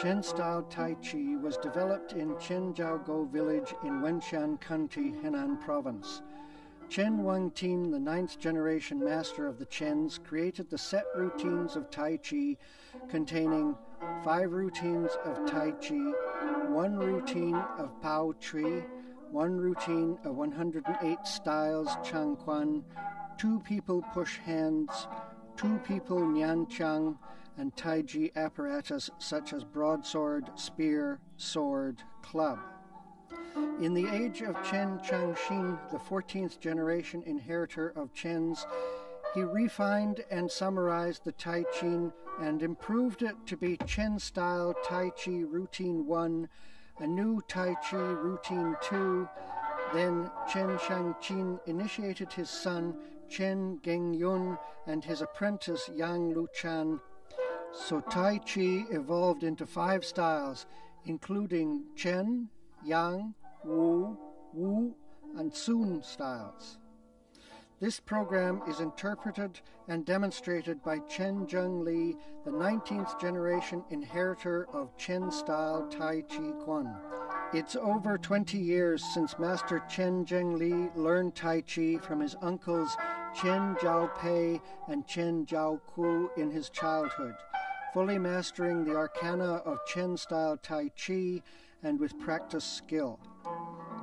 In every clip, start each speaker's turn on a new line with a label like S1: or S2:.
S1: Chen style Tai Chi was developed in Chenjiagou village in Wenxian County, Henan province. Chen Wangting, the ninth generation master of the Chens, created the set routines of Tai Chi containing five routines of Tai Chi, one routine of Pao Chui, one routine of 108 styles Chang Quan, two people push hands, two people Nian Chang, and Tai Chi apparatus such as broadsword, spear, sword, club. In the age of Chen Changxin, the 14th generation inheritor of Chen's, he refined and summarized the Tai Chi and improved it to be Chen style Tai Chi Routine 1, a new Tai Chi Routine 2. Then Chen Changxin initiated his son Chen Gengyun and his apprentice Yang Luchan. So Tai Chi evolved into five styles, including Chen, Yang, Wu, Wu, and Sun styles. This program is interpreted and demonstrated by Chen Zhenglei, the 19th generation inheritor of Chen style Tai Chi Quan. It's over 20 years since Master Chen Zhenglei learned Tai Chi from his uncles Chen Zhaopi and Chen Zhaokui in his childhood, fully mastering the arcana of Chen style Tai Chi and with practice skill.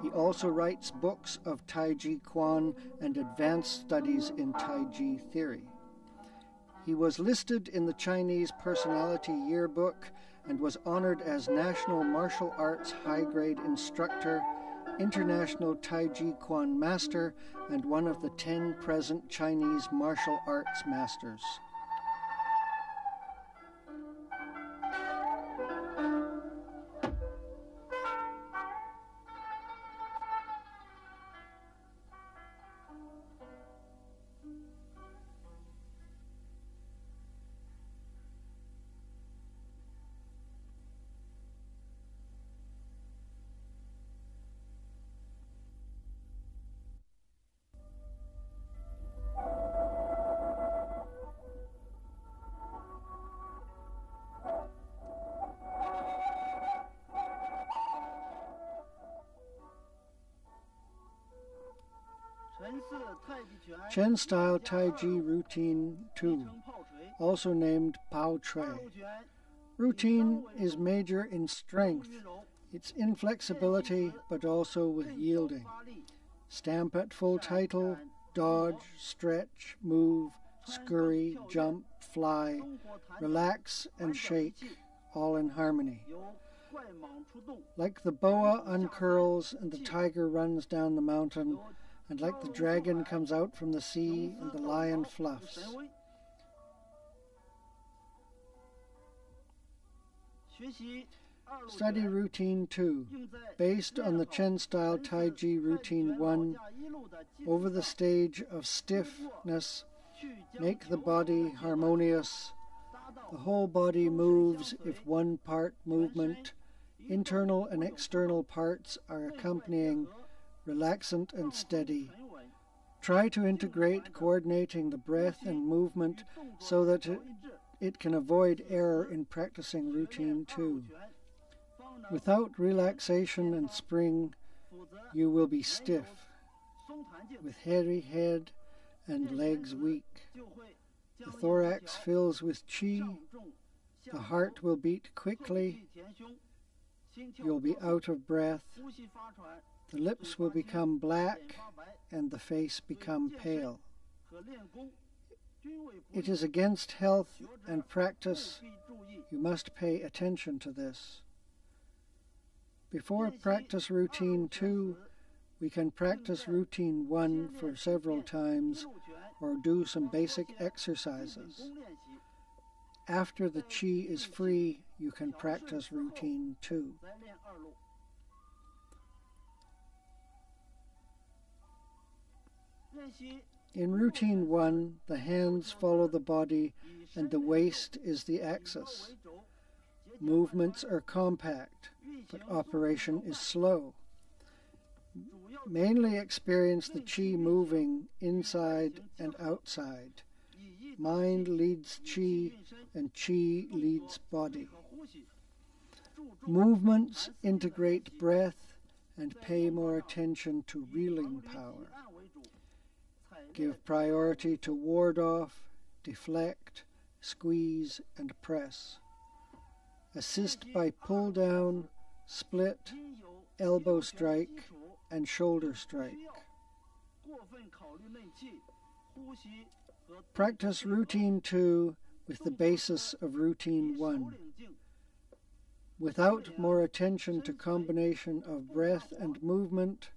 S1: He also writes books of Taiji Quan and advanced studies in Taiji theory. He was listed in the Chinese Personality Yearbook and was honored as National Martial Arts High Grade Instructor, International Taiji Quan Master, and one of the ten present Chinese martial arts masters. Chen style Tai Chi Routine 2, also named Pao Chui. Routine is major in strength, its inflexibility, but also with yielding. Stamp at full title, dodge, stretch, move, scurry, jump, fly, relax, and shake, all in harmony. Like the boa uncurls and the tiger runs down the mountain, and like the dragon comes out from the sea and the lion fluffs. Study Routine 2, based on the Chen style Tai Chi Routine 1, over the stage of stiffness, make the body harmonious. The whole body moves if one part movement, internal and external parts are accompanying relaxant and steady. Try to integrate coordinating the breath and movement so that it, it can avoid error in practicing routine 2. Without relaxation and spring, you will be stiff, with hairy head and legs weak. The thorax fills with chi, the heart will beat quickly, you'll be out of breath, the lips will become black and the face become pale. It is against health and practice. You must pay attention to this. Before practice routine 2, we can practice routine 1 for several times or do some basic exercises. After the chi is free, you can practice routine 2. In routine 1, the hands follow the body and the waist is the axis. Movements are compact, but operation is slow. Mainly experience the chi moving inside and outside. Mind leads chi and chi leads body. Movements integrate breath and pay more attention to reeling power. Give priority to ward off, deflect, squeeze, and press. Assist by pull down, split, elbow strike, and shoulder strike. Practice routine 2 with the basis of routine 1. Without more attention to combination of breath and movement,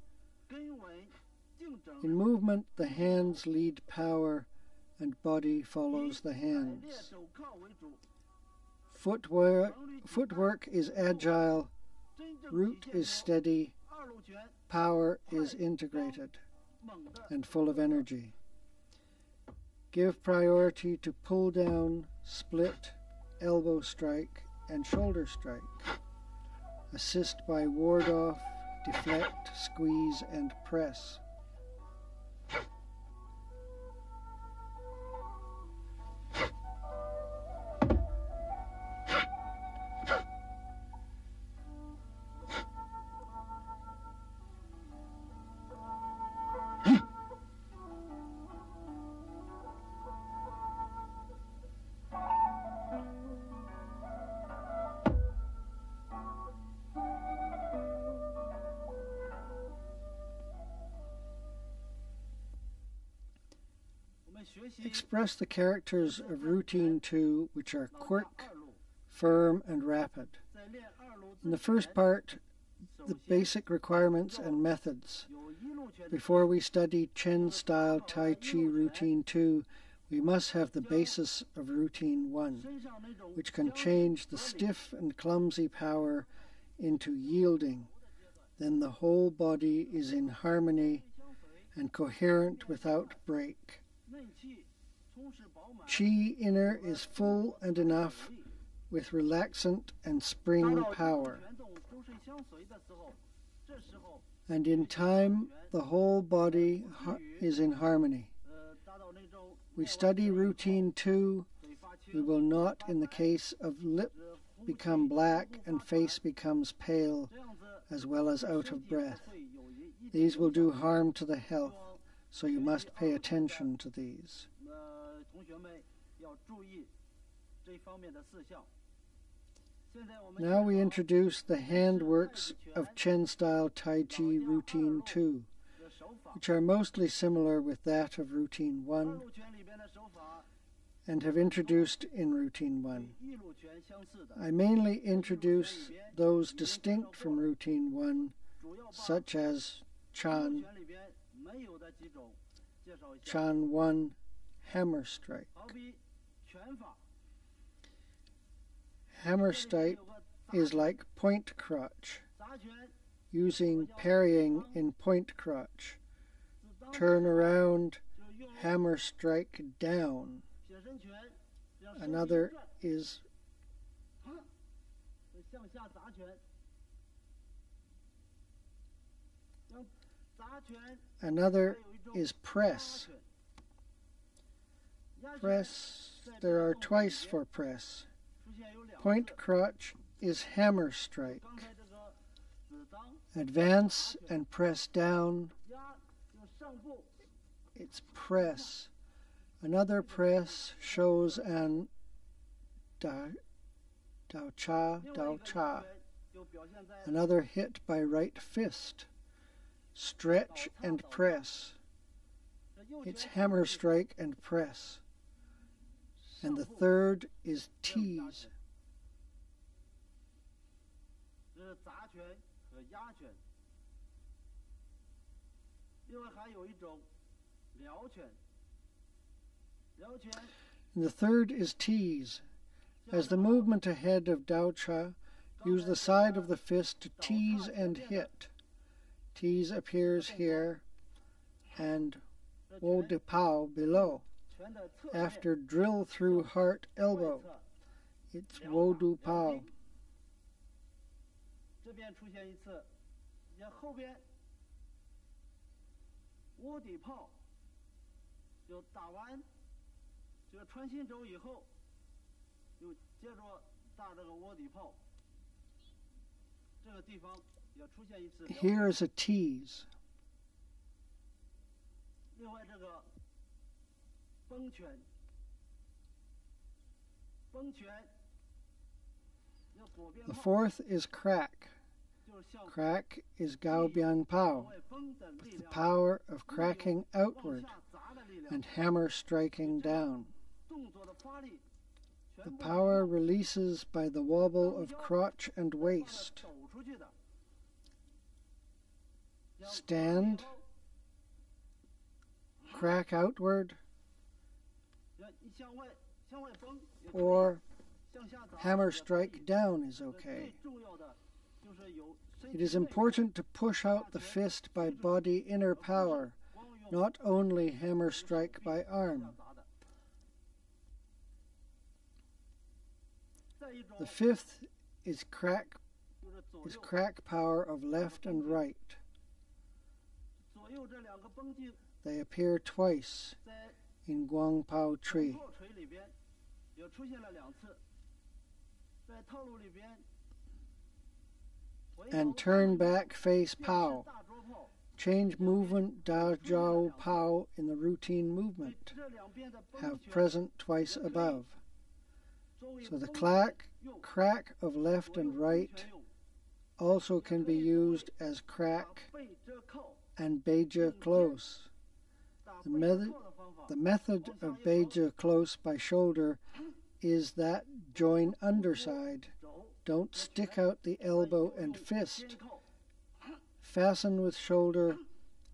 S1: in movement the hands lead power and body follows the hands. Footwork, footwork is agile, root is steady, power is integrated and full of energy. Give priority to pull down, split, elbow strike, and shoulder strike. Assist by ward off, deflect, squeeze, and press. Express the characters of routine 2, which are quick, firm, and rapid. In the first part, the basic requirements and methods. Before we study Chen style Tai Chi routine 2, we must have the basis of routine 1, which can change the stiff and clumsy power into yielding. Then the whole body is in harmony and coherent without break. Chi inner is full and enough with relaxant and spring power. And in time, the whole body is in harmony. We study routine 2. We will not, in the case of lip, become black and face becomes pale, as well as out of breath. These will do harm to the health, so you must pay attention to these. Now we introduce the handworks of Chen style Tai Chi routine 2, which are mostly similar with that of routine 1 and have introduced in routine 1. I mainly introduce those distinct from routine 1, such as Chan, Chan 1, hammer strike. Hammer strike is like point crotch, using parrying in point crotch. Turn around, hammer strike down. Another is Another is press. Press, there are twice for press. Point crotch is hammer strike. Advance and press down. It's press. Another press shows an da, dao cha, dao cha. Another hit by right fist. Stretch and press. It's hammer strike and press. And the third is tease. And the third is tease. As the movement ahead of Dao Cha, use the side of the fist to tease and hit. Tease appears here and Wo De Pao below. After drill through heart elbow, it's Wo Du Pao. Here is a tease. The fourth is crack. Crack is Gao Bian Pao, the power of cracking outward and hammer striking down. The power releases by the wobble of crotch and waist stand, crack outward, or hammer strike down is okay. It is important to push out the fist by body inner power, not only hammer strike by arm. The fifth is crack is crack power of left and right. They appear twice in
S2: Guangpao
S1: tree. And turn back face Pao. Change movement Da Zhao Pao in the routine movement. Have present twice above. So the clack, crack of left and right also can be used as crack and Beja close. The method, the method of Beja close by shoulder is that join underside. Don't stick out the elbow and fist. Fasten with shoulder.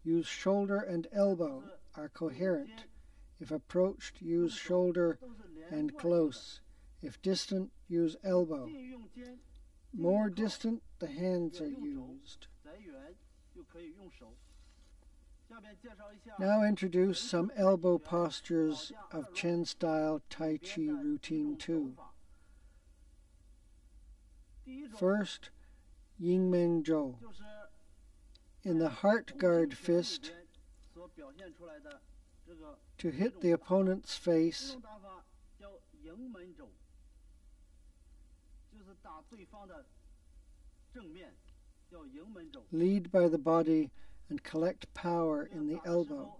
S1: Use shoulder and elbow are coherent. If approached, use shoulder and close. If distant, use elbow. More distant, the hands are used. Now introduce some elbow postures of Chen style Tai Chi routine 2. First, Yingmeng Zhou. In the heart guard fist, to hit the opponent's face, lead by the body and collect power in the elbow.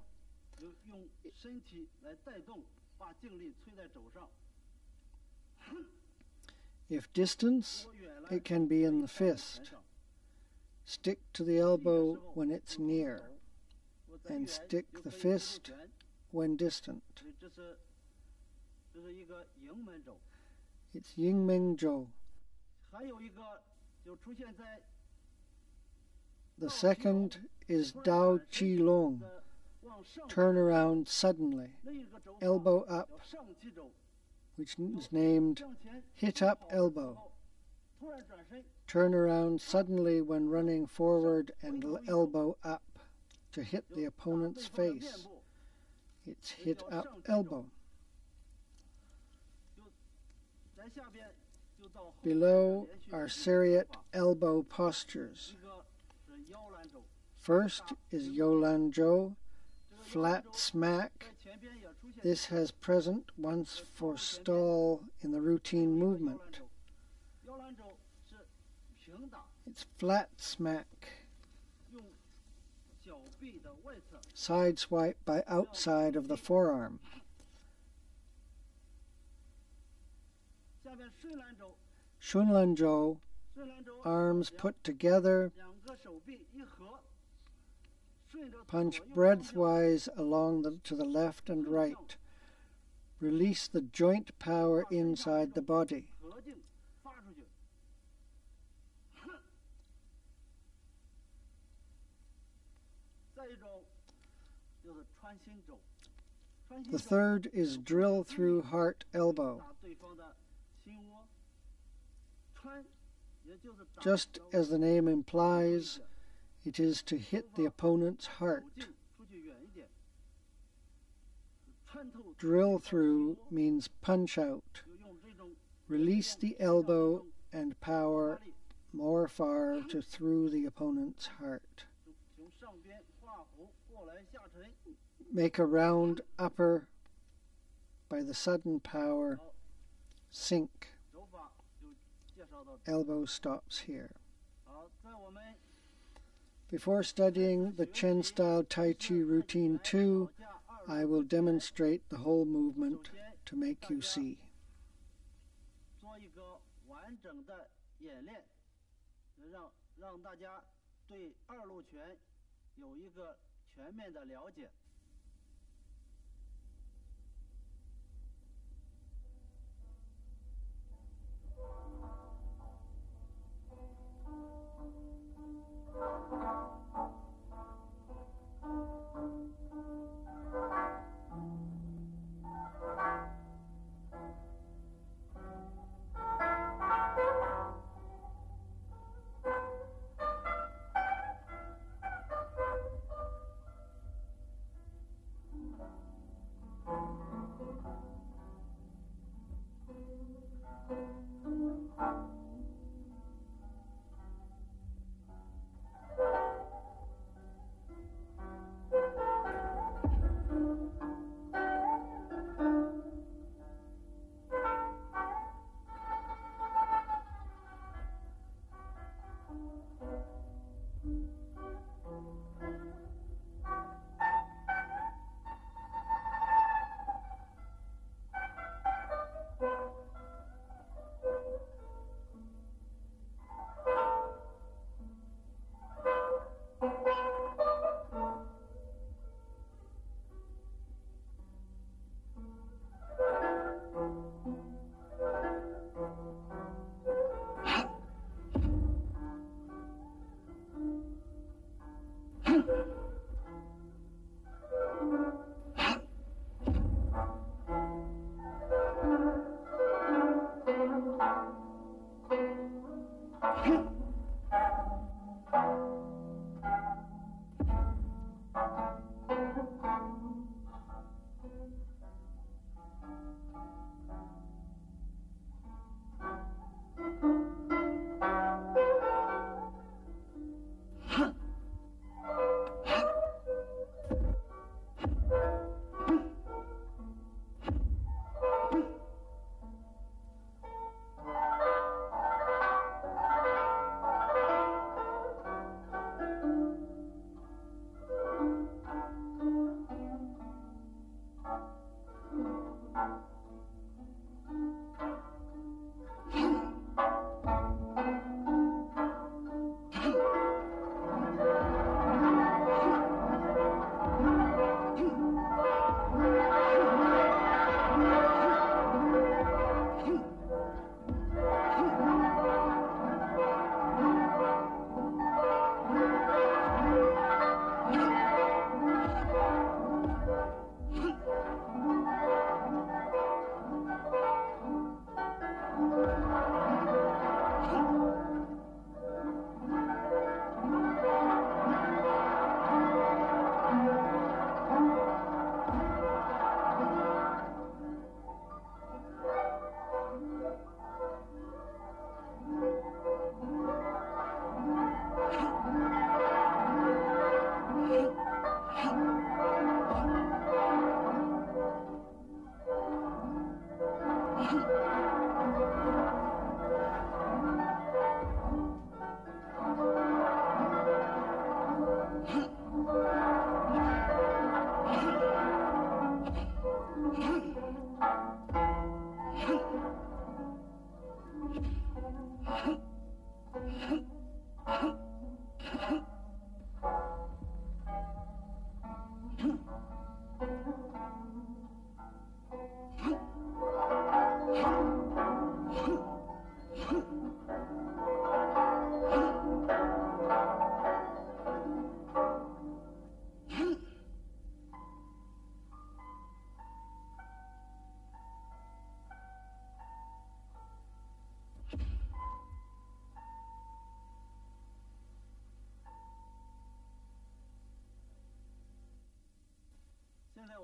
S1: If distance, it can be in the fist. Stick to the elbow when it's near, and stick the fist when distant. It's Yingming Zhou. The second is Dao Chi Long. Turn around suddenly, elbow up, which is named hit up elbow. Turn around suddenly when running forward and elbow up to hit the opponent's face. It's hit up elbow. Below are
S2: seriate
S1: elbow postures. First is
S2: Yolanjo,
S1: flat smack. This has present once for stall in the routine movement. It's flat smack. Side swipe by outside of the forearm.
S2: Shunlanjo,
S1: arms put together, Punch breadthwise along the, to the left and right. Release the joint power inside the body. The third is drill through heart elbow. Just as the name implies, it is to hit the opponent's heart. Drill through means punch out. Release the elbow and power more far to through the opponent's heart. Make a round upper by the sudden power, sink. Elbow stops here.
S2: Before studying the Chen style Tai Chi routine 2, I will demonstrate the whole movement to make you see.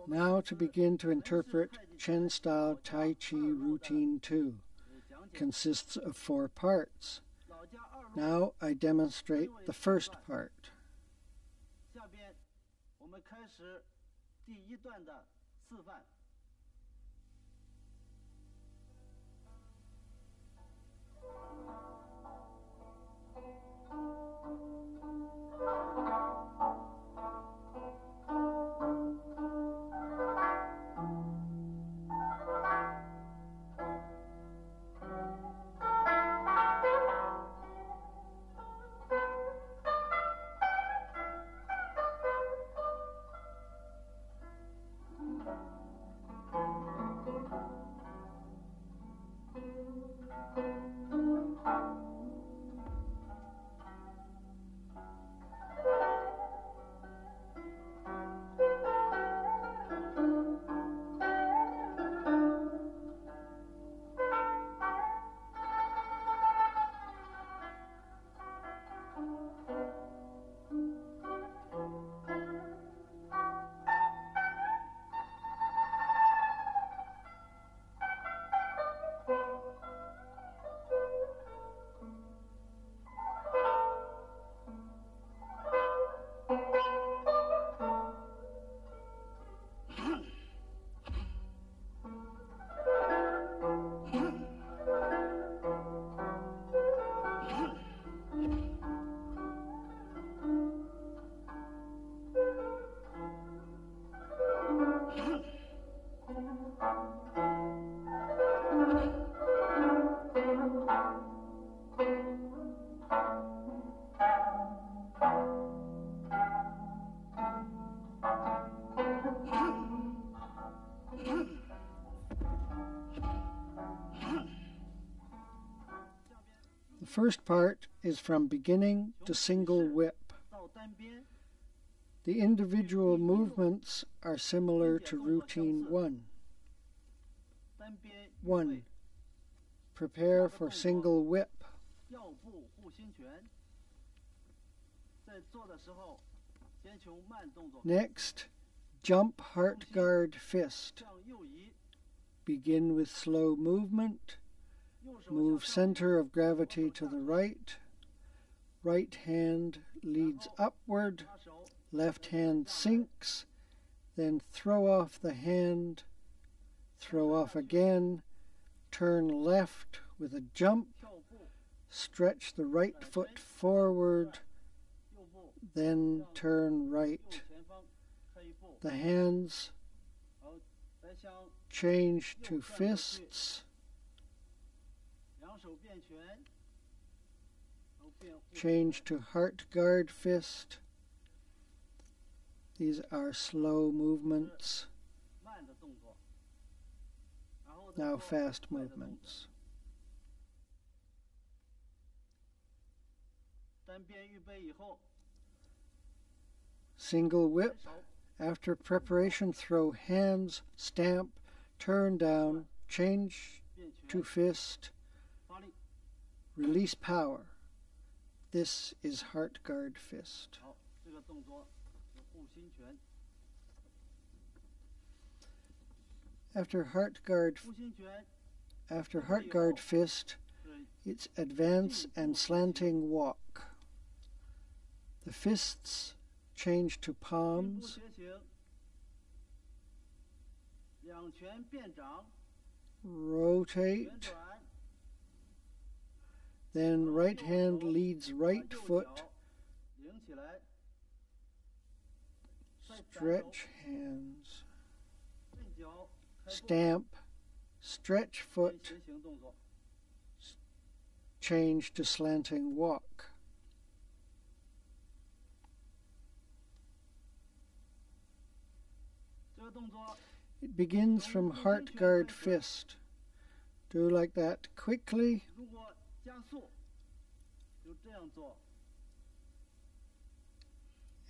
S2: Now to begin to interpret Chen style Tai Chi Routine 2. Consists of four parts. Now I demonstrate the first part.
S1: first part is from beginning to single whip. The individual movements are similar to routine 1. 1. Prepare for single whip. Next, jump heart guard fist. Begin with slow movement Move center of gravity to the right. Right hand leads upward. Left hand sinks. Then throw off the hand. Throw off again. Turn left with a jump. Stretch the right foot forward. Then turn right. The hands change to fists. Change to heart guard fist. These are slow movements. Now fast movements. Single whip. After preparation, throw hands, stamp, turn down, change
S2: to fist,
S1: Release power. This is heart guard fist. After heart guard, after heart guard fist, it's advance and slanting walk. The fists change to palms. Rotate. Then right hand leads right foot. Stretch hands. Stamp. Stretch foot. Change to slanting walk. It begins from heart guard fist. Do like that quickly
S2: 如果加速，就这样做，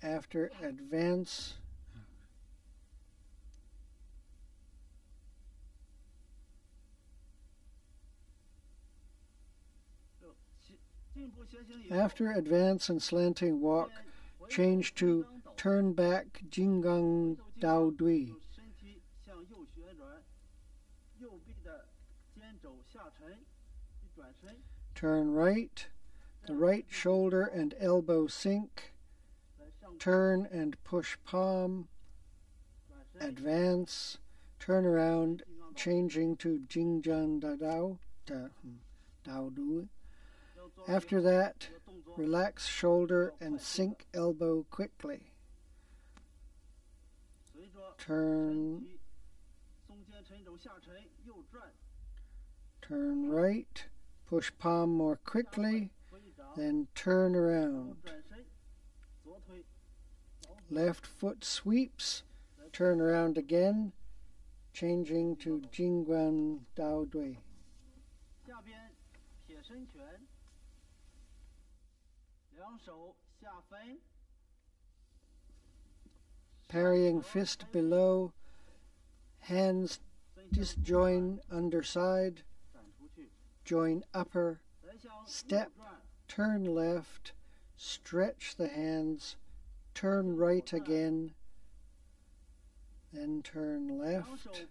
S1: After advance,
S2: 就斜进步斜行以后，
S1: after advance and slanting walk,
S2: 先回
S1: change
S2: 手
S1: to
S2: 中倒
S1: turn back Jinggang
S2: 回手进
S1: Dao
S2: 就
S1: Dui. Turn right. The right shoulder and elbow sink. Turn and push palm. Advance. Turn around, changing to Jingjan Dadao. Dao hmm,
S2: Du.
S1: After that, relax shoulder and sink elbow quickly. Turn turn right, Push palm more quickly, then turn around. Left foot sweeps, turn around again, changing to Jingang Dao Dui. Parrying fist below, hands disjoin underside join upper, step, turn left, stretch the hands, turn right again, then turn left.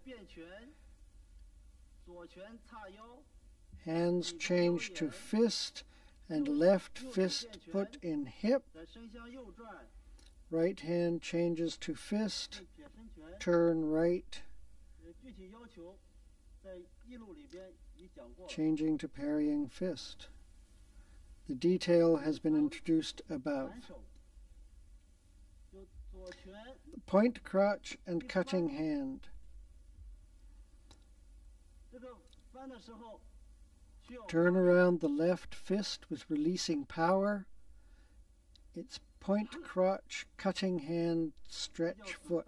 S1: Hands change to fist and left fist put in hip. Right hand changes to fist, turn right changing to parrying fist. The detail has been introduced above. Point crotch and cutting hand. Turn around the left fist with releasing power. It's point crotch, cutting hand, stretch foot.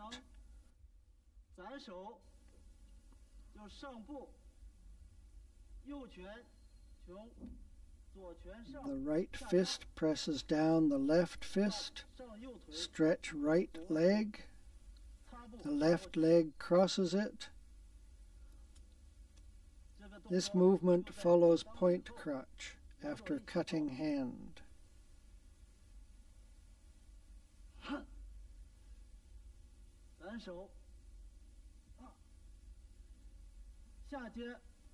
S1: The right fist presses down the left fist. Stretch right leg. The left leg crosses it. This movement follows point crotch after cutting hand.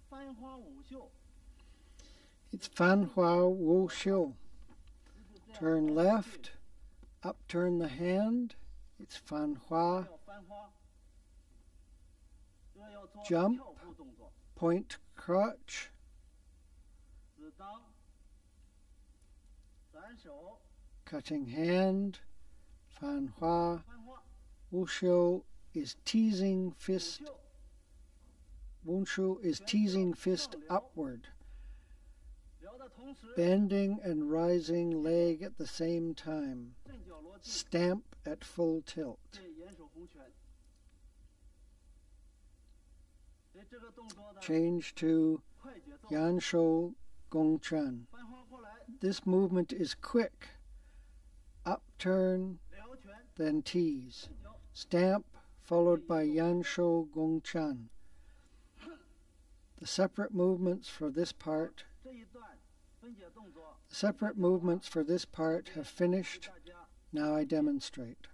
S2: 反手，啊下接翻花舞袖，
S1: It's Fanhua Wu Xiu.
S2: 就是这样
S1: Turn
S2: 翻过去
S1: left, upturn the hand. It's Fanhua
S2: 要翻花，这要做
S1: Jump
S2: 跳步动作，
S1: point crutch.
S2: 子当，反手
S1: Cutting hand. Fanhua
S2: 翻花
S1: Wu Xiu is teasing
S2: 舞
S1: fist. Wunshu is teasing fist upward, bending and rising leg at the same time, stamp at full tilt. Change to Yanshou Gongchan. This movement is quick. Upturn, then tease. Stamp followed by Yanshou Gongchan. The separate movements for this part separate movements for this part have finished. Now I demonstrate.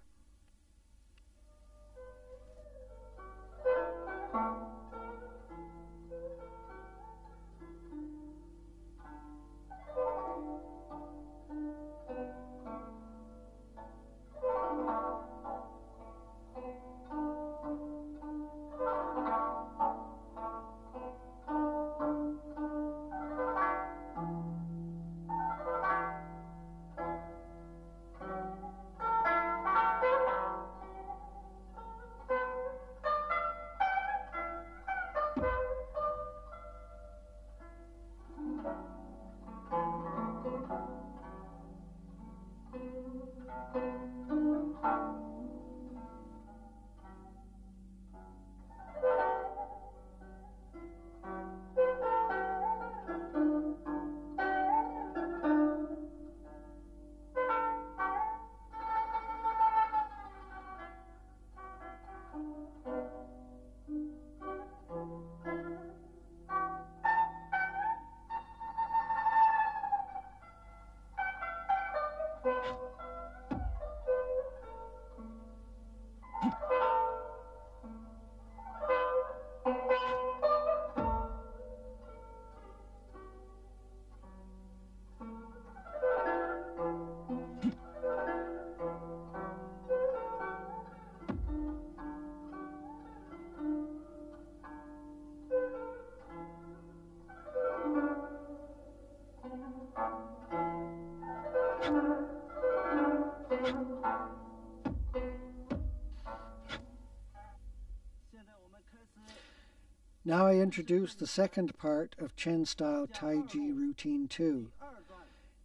S1: Now I introduce the second part of Chen style Taiji routine 2.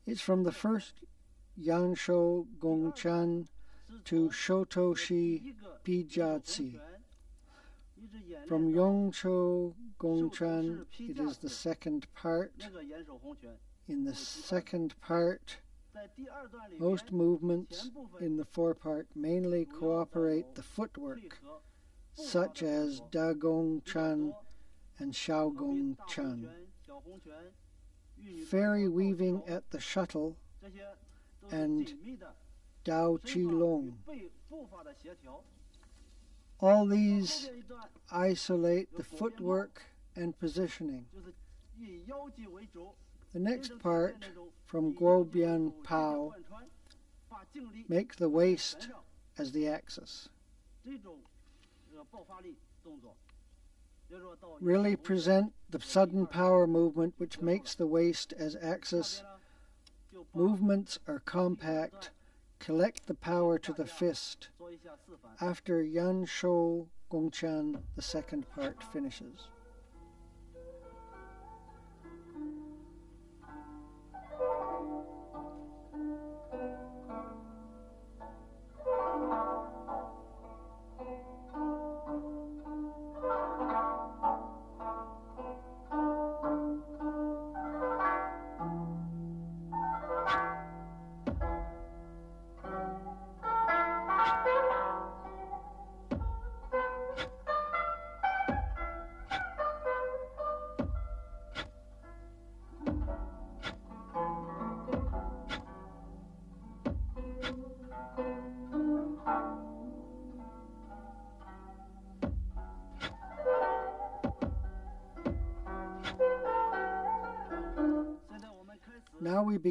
S1: It's from the first Yanshou Gongchan to Shotoshi
S2: Pijatsi.
S1: From Yongchou Gongchan, it is the second part. In the second part, most movements in the four part mainly cooperate the footwork, such as Dagong Chan and Xiaogong
S2: Chen.
S1: Fairy weaving at the shuttle and Dao
S2: Qi Long.
S1: All these isolate the footwork and positioning. The next part from Guo
S2: Bian
S1: Pao makes the waist as the axis really present the sudden power movement which makes the waist as axis. Movements are compact, collect the power to the fist. After Yan Shou Gongchan, the second part finishes.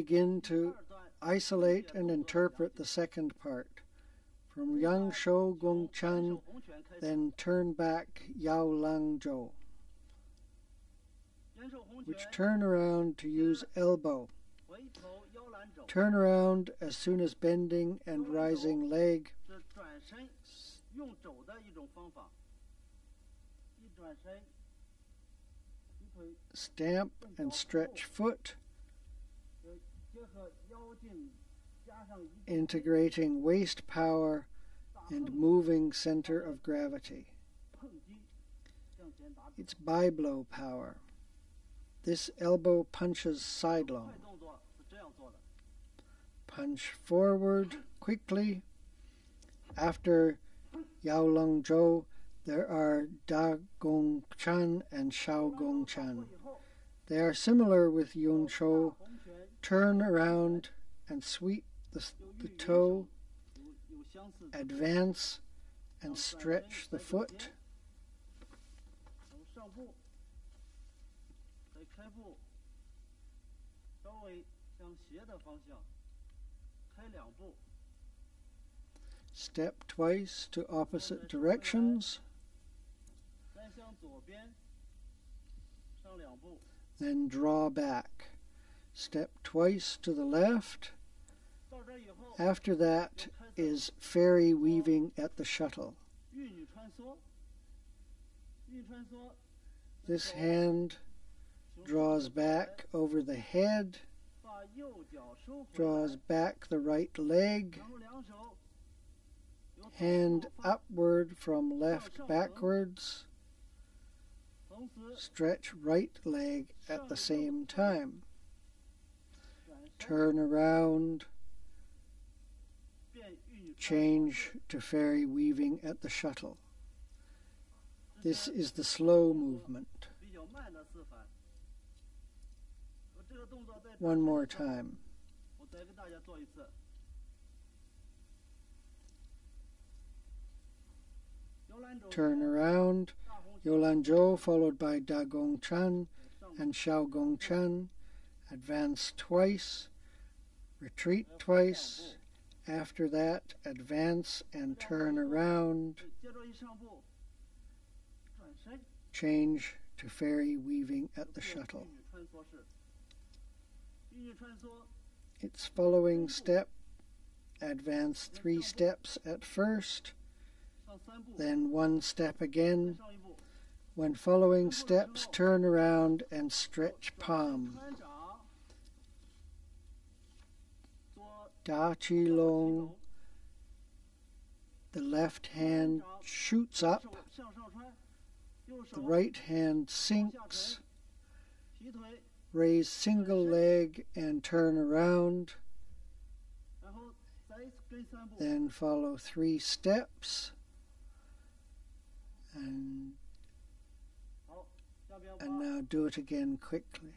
S1: Begin to isolate and interpret the second part. From Yang Shou Gong Chan, then turn back Yao Lang Zhou, which turn around to use elbow. Turn around as soon as bending and rising leg. Stamp and stretch foot. Integrating waist power and moving center of gravity. It's bi-blow power. This elbow punches sidelong. Punch forward quickly. After Yao Long Zhou, there are Da Gong Chan and Shao Gong Chan. They are similar with Yun Shou. Turn around and sweep the, the toe, advance and stretch the foot. Step twice to opposite directions. Then draw back. Step twice to the left. After that is fairy weaving at the shuttle. This hand draws back over the head, draws back the right leg, hand upward from left backwards, stretch right leg at the same time. Turn around, change to fairy weaving at the shuttle. This is the slow movement. One more time. Turn around, Yolan Zhou followed by Da Gong Chan and Shao Gong Chan. Advance twice, retreat twice. After that, advance and turn around. Change to fairy weaving at the shuttle. Its following step, advance three steps at first, then one step again. When following steps, turn around and stretch palm. Da Chi Long. The left hand shoots up, the right hand sinks. Raise single leg and turn around. Then follow three steps and and now do it again quickly.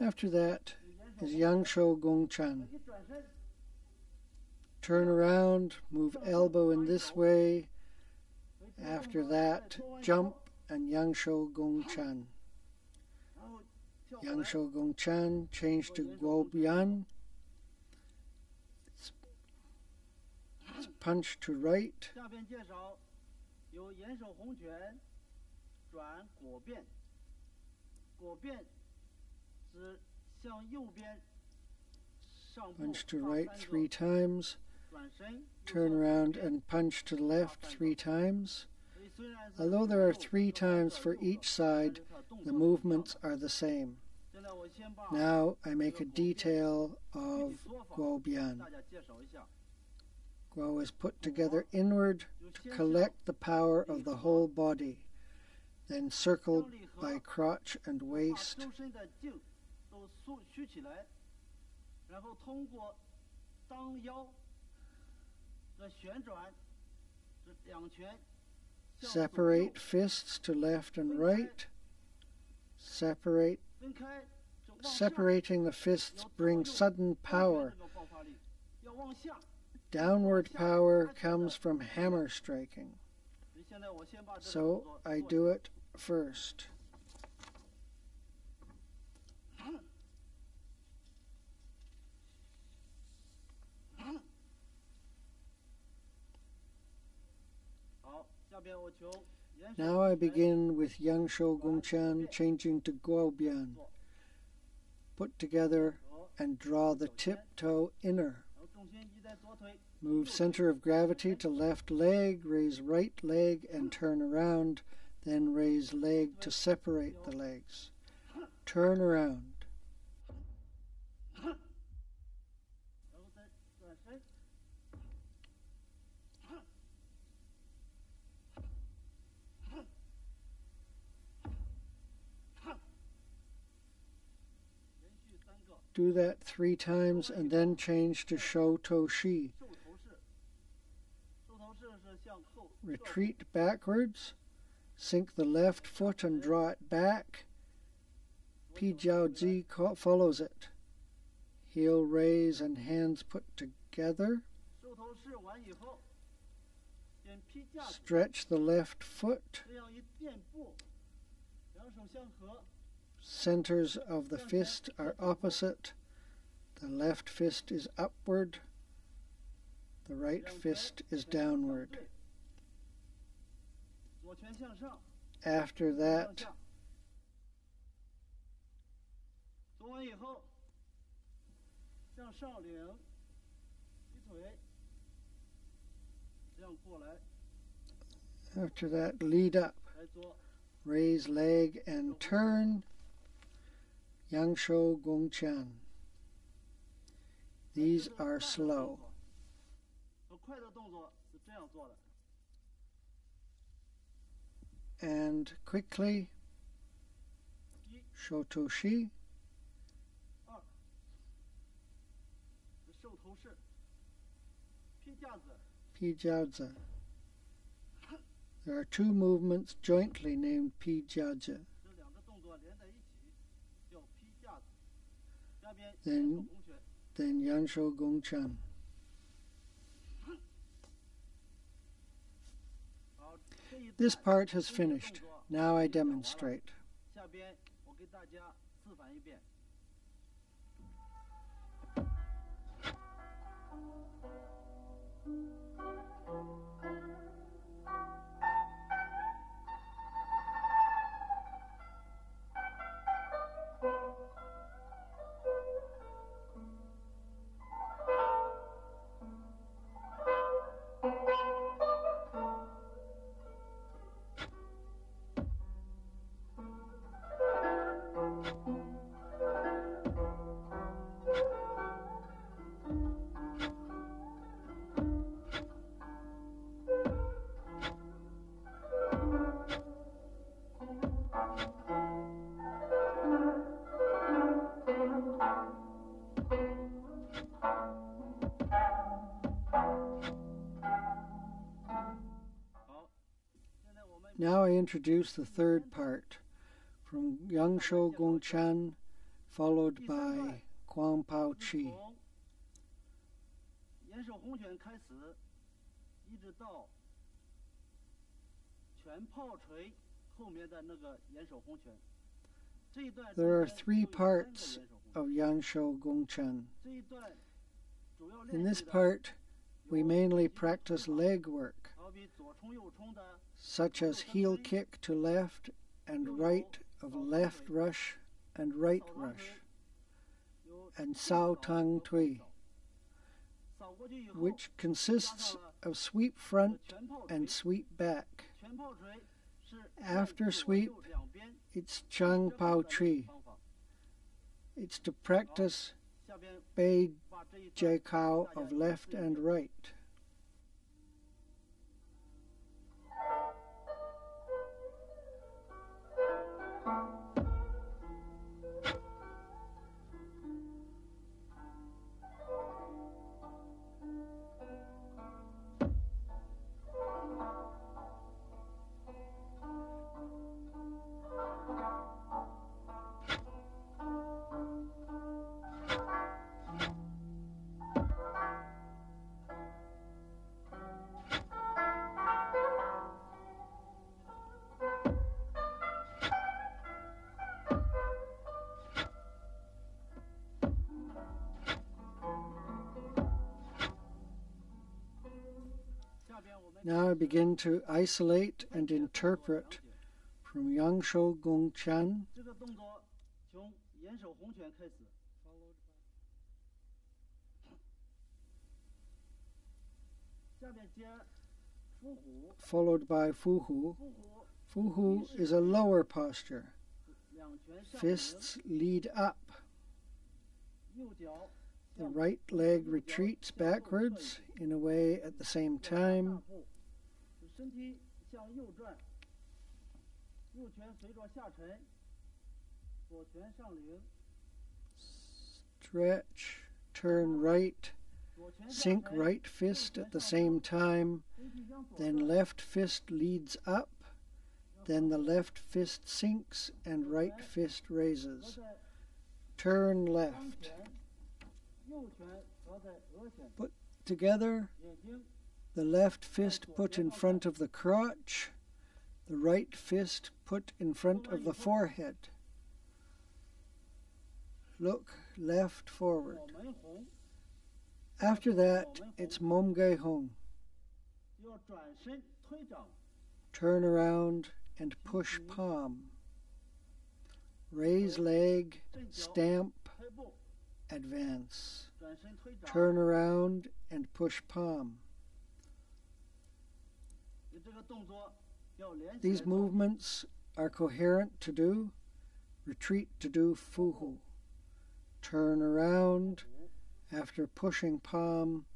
S1: After that is Yang Shou Gong Chan. Turn around, move elbow in this way. After that, jump and Yang Shou Gong Chan. Yang Shou Gong Chan, change to Guo Bian. It's punch to right. Punch to right three times. Turn around and punch to the left three times. Although there are three times for each side, the movements are the same. Now I make a detail of Guo Bian. Guo is put together inward to collect the power of the whole body, then circled by crotch and waist,
S2: 周身的劲都竖蓄起来，然后通过当腰的旋转，这两拳向左右
S1: Separate fists to left and right. Separate
S2: 分开就往下
S1: Separating the fists
S2: 有左
S1: brings
S2: 右
S1: sudden
S2: 分开
S1: power.
S2: 这个爆发力，要往下。
S1: Downward power comes from hammer striking.
S2: 现在我先把这个动
S1: So
S2: 作
S1: I
S2: 做
S1: do it first. Now I begin with Yang Shou Gong Chan changing to Guobian. Put together and draw the tiptoe inner. Move center of gravity to left leg, raise right leg and turn around, then raise leg to separate the legs. Turn around. Do that three times and then change to
S2: Shou Toshi.
S1: Retreat backwards. Sink the left foot and draw it back. Pi Jiao follows it. Heel raise and hands put together. Stretch the left foot centers of the fist are opposite. The left fist is upward, the right fist is downward. After that, after that, lead up, raise leg and turn. Yangshou Gongchan. These are slow. And quickly, Shotoshi. Pijaja. There are two movements jointly named
S2: Pijaja. than,
S1: than Yanshou Gongchan. This part has finished. Now I demonstrate. Now I introduce the third part from Yangsho Gongchan, followed by Guang Pao Chi.
S2: 从岩手红拳开始，一直到拳炮锤后面的那个岩手红拳。这一段
S1: There are
S2: 中间
S1: three
S2: 有三个
S1: parts
S2: 岩手红拳
S1: of Yangsho Gongchan.
S2: 这一段主要
S1: In
S2: 练
S1: this
S2: 习的
S1: part, we
S2: 有
S1: mainly
S2: 几个
S1: practice
S2: 手法
S1: leg work,
S2: 好比左冲右冲的，
S1: such as heel kick to left and right of left rush and right rush, and Sao Tang Tui, which consists of sweep front and sweep back. After sweep, it's Chang Pao Chi. It's to practice Bei Jie Kao of left and right. Now I begin to isolate and interpret from
S2: Yangsho Gongchan,
S1: followed by Fu
S2: Hu. Fu
S1: Hu is a lower posture. Fists lead up. The right leg retreats backwards, in a way at the same time.
S2: 步，使身体向右转，右拳随着下沉，左拳上领，
S1: Stretch, turn right,
S2: 左拳下
S1: sink
S2: 沉，
S1: right fist at the same time.
S2: 身体向左
S1: Then
S2: 转，
S1: left fist leads up. Then the left fist sinks and right fist
S2: 合
S1: raises.
S2: 在
S1: Turn
S2: 双
S1: left.
S2: 拳，右拳合在额前，
S1: Together,
S2: 眼睛
S1: the left fist put in front of the crotch, the right fist put in front of the forehead. Look left forward. After that, it's Mom Gai Hong. Turn around and push palm. Raise leg, stamp, advance. Turn around and push palm. These movements are coherent to do, retreat to do fuhu, turn around after pushing palm.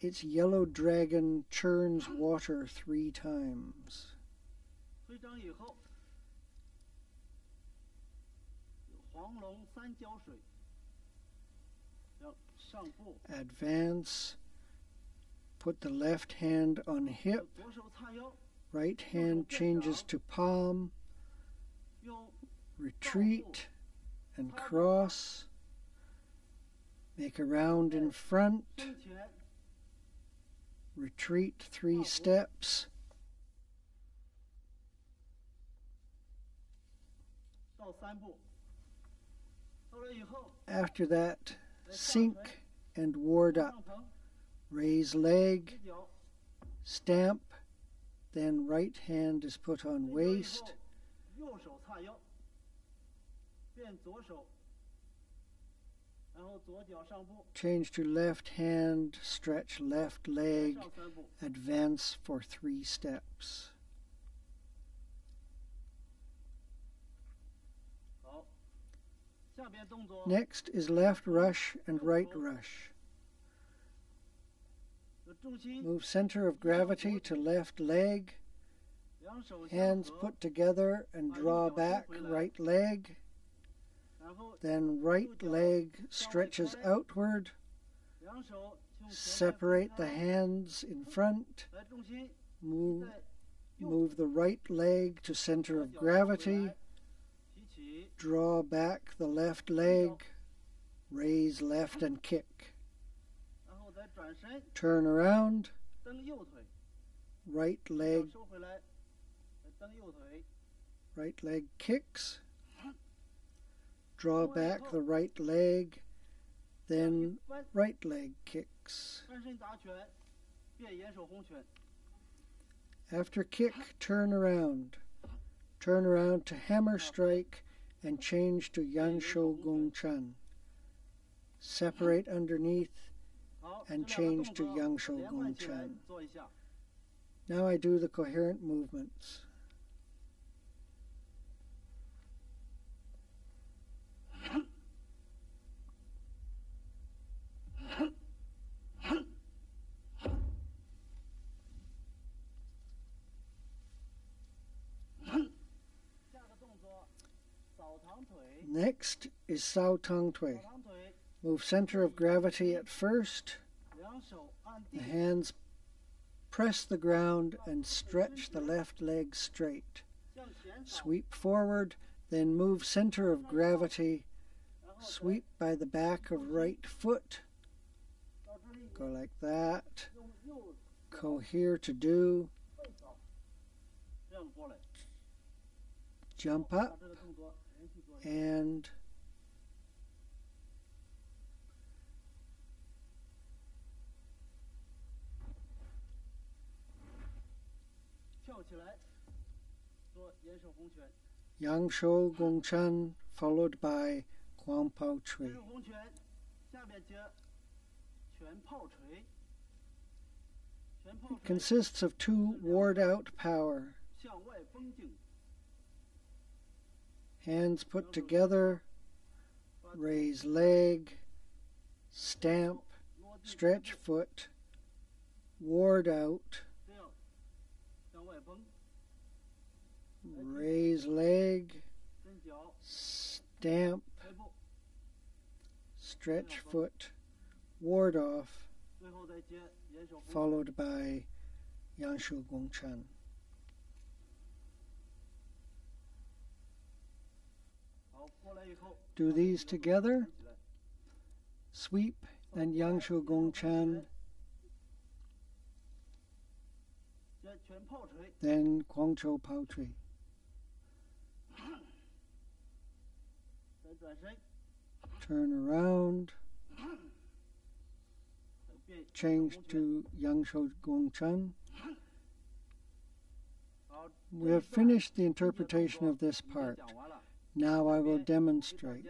S1: Its yellow dragon churns water three times. Advance Put the left hand on hip, right hand changes to palm, retreat and cross, make a round in front, retreat three steps, after that, sink and ward up raise leg, stamp, then right hand is put on waist. Change to left hand, stretch left leg, advance for three steps. Next is left rush and right rush. Move center of gravity to left leg. Hands put together and draw back right leg. Then right leg stretches outward. Separate the hands in front. Move, move the right leg to center of gravity. Draw back the left leg. Raise left and kick turn around, right leg, right leg kicks, draw back the right leg, then right leg kicks. After kick, turn around. Turn around to hammer strike and change to Yan Shou Gong Gongchan. Separate underneath and change to
S2: Yangshou
S1: Gong
S2: Chen.
S1: Now I do the coherent movements. Next is Sao
S2: Tang
S1: Tui. Move center of gravity at first. The hands press the ground and stretch the left leg straight. Sweep forward, then move center of gravity. Sweep by the back of right foot. Go like that. Cohere to do. Jump up
S2: and 个动作连续做一下。
S1: and
S2: 起来，做延寿红拳。
S1: Yang Shou Gong Chan, followed by Huang Pao
S2: 延
S1: Chui.
S2: 寿红拳，下面接拳炮锤。拳炮锤
S1: Consists of two ward out power,
S2: 向外绷劲，
S1: hands put together, raise leg, stamp,
S2: 落地
S1: stretch foot, ward out,
S2: 这样向外绷，
S1: raise leg, stamp, stretch foot, ward off, followed by
S2: Yanshu Gongchan.
S1: Do these together, sweep and
S2: Yangshu Gongchan
S1: then Guangpao Chui. Turn around, change to Yangshou Gongchen.
S2: Oh,
S1: we have finished the interpretation of this part. Now I will demonstrate.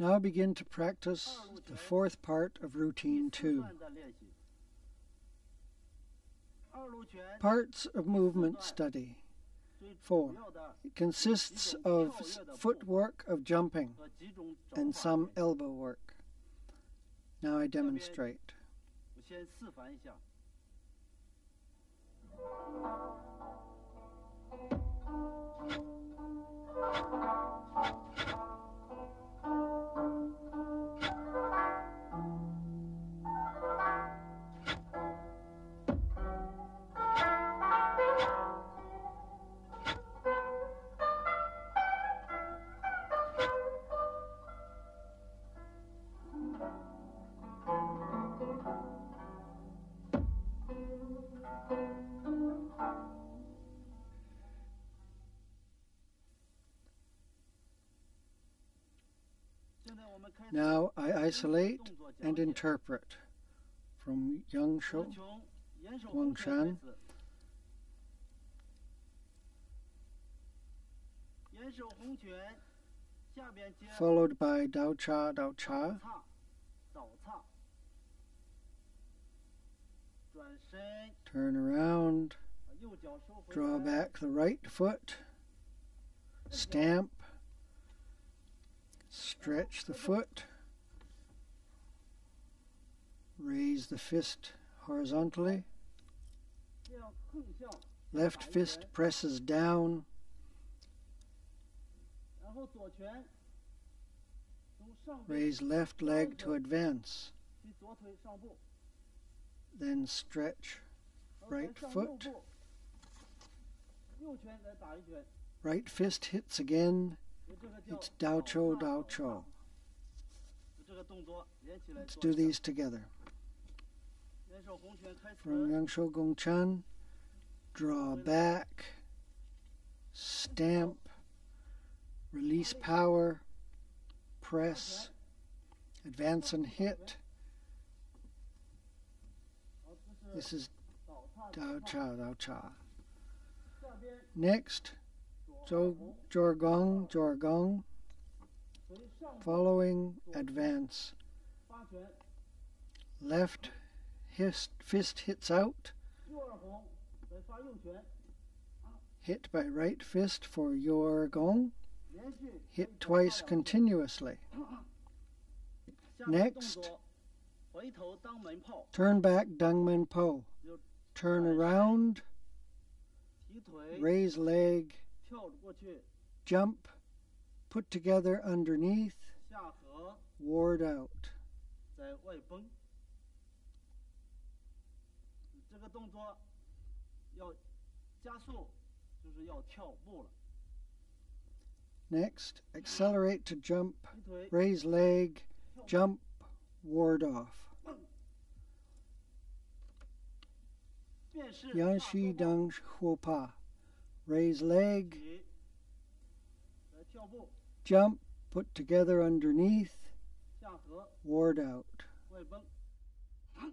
S1: Now begin to practice the fourth part of routine two. Parts of movement study. Four. It consists of footwork of jumping and some elbow work. Now I demonstrate. Now I isolate and interpret from Yang Shou,
S2: Wang Shan.
S1: Followed by Dao Cha, Dao Cha. Turn around. Draw back the right foot. Stamp. Stretch the foot. Raise the fist horizontally. Left fist presses down. Raise left leg to advance. Then stretch right foot. Right fist hits again. It's Dao Cho, Dao Cho. Let's do these together. From Yangshou Gongchan, draw back, stamp, release power, press, advance and hit. This is Dao Cha, Dao Cha. Next,
S2: so,
S1: Jorgong, Jorgong, following advance. Left fist hits out. Hit by right fist for
S2: Jorgong.
S1: Hit twice continuously. Next, turn back Dungman Po. Turn around, raise leg, jump, put together underneath,
S2: 下合，
S1: ward out.
S2: 在外崩。这个动作要加速，就是要跳步了。
S1: Next, accelerate to jump,
S2: 提腿
S1: raise leg,
S2: 跳步
S1: jump, ward off.
S2: 便是
S1: Yan
S2: 大
S1: Shi
S2: 多
S1: Dang Huo Pa. raise leg, jump, put together underneath, ward out.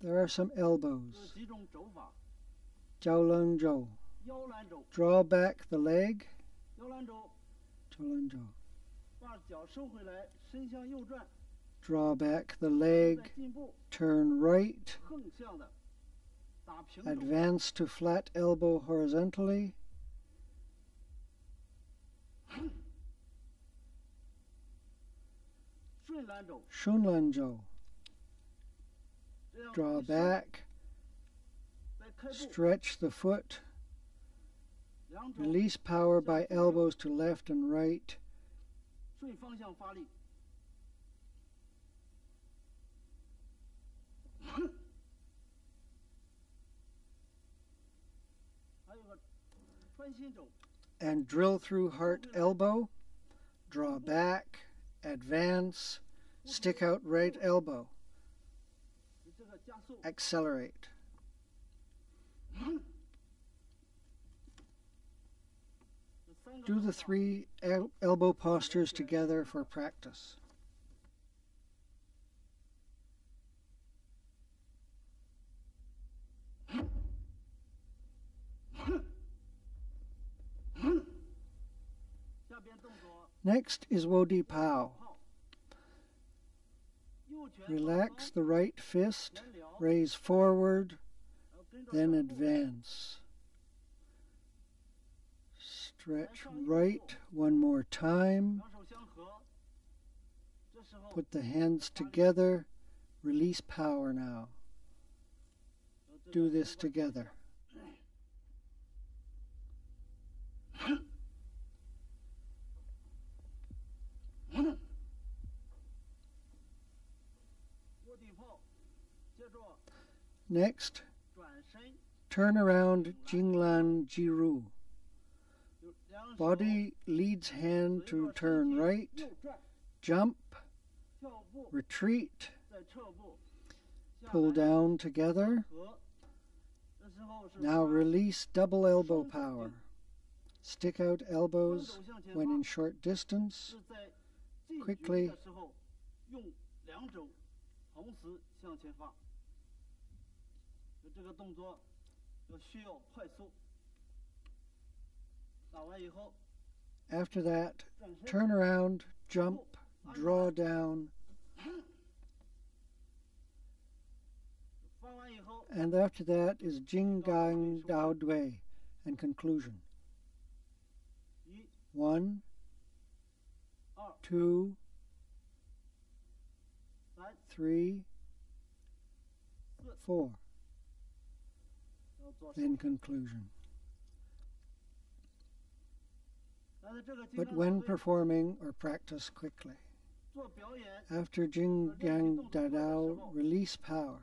S1: There are some elbows. Jiao Lung Zhou. Draw back the leg draw back the leg, turn right, advance to flat elbow horizontally,
S2: Shunlanjo,
S1: draw back, stretch the foot, release power by elbows to left and right, and drill through heart elbow, draw back, advance, stick out right elbow, accelerate. Do the three el elbow postures together for practice. Next is Wodi Pao. Relax the right fist, raise forward, then advance. Stretch right one more time. Put the hands together. Release power now. Do this together. Next, turn around Jinglan Jiru. Body leads hand to turn right, jump, retreat, pull down together. Now release double elbow power. Stick out elbows when in short distance. Quickly
S2: 这个动作要需要快速。打完以后
S1: After that,
S2: 转身，
S1: turn around, jump, draw down,
S2: 发完以后
S1: and after that is Jinggang Dao Dui and conclusion.
S2: 一、
S1: One,
S2: 二、
S1: two,
S2: 三、
S1: three,
S2: 四，
S1: four, In conclusion. But when performing or practice quickly, after Jing Yang Dadao release power,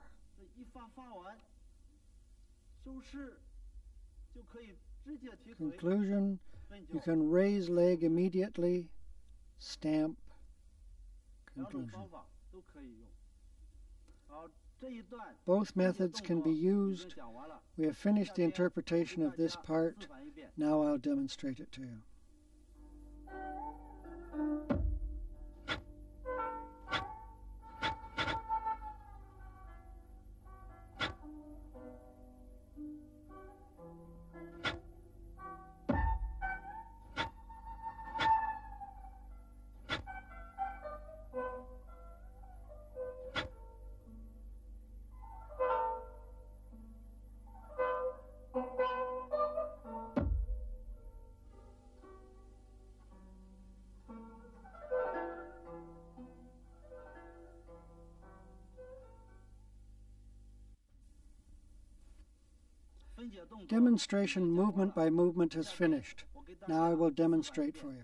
S1: Conclusion You can raise leg immediately, stamp, conclusion. Both methods can be used. We have finished the interpretation of this part. Now I'll demonstrate it to you. Demonstration movement by movement is finished. Now I will demonstrate for you.